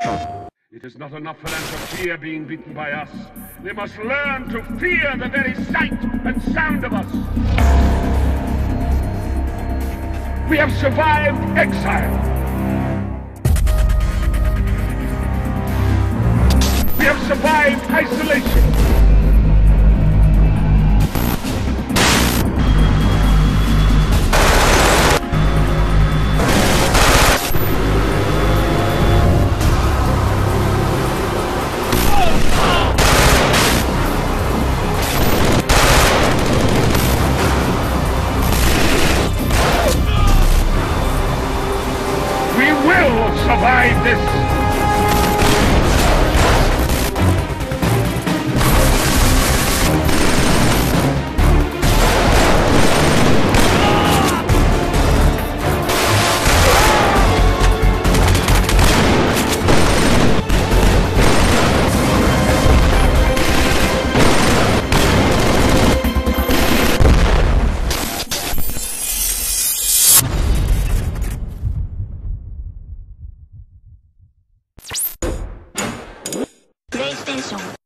It is not enough for them to fear being beaten by us. They must learn to fear the very sight and sound of us. We have survived exile. We have survived isolation. Survive this! 英雄。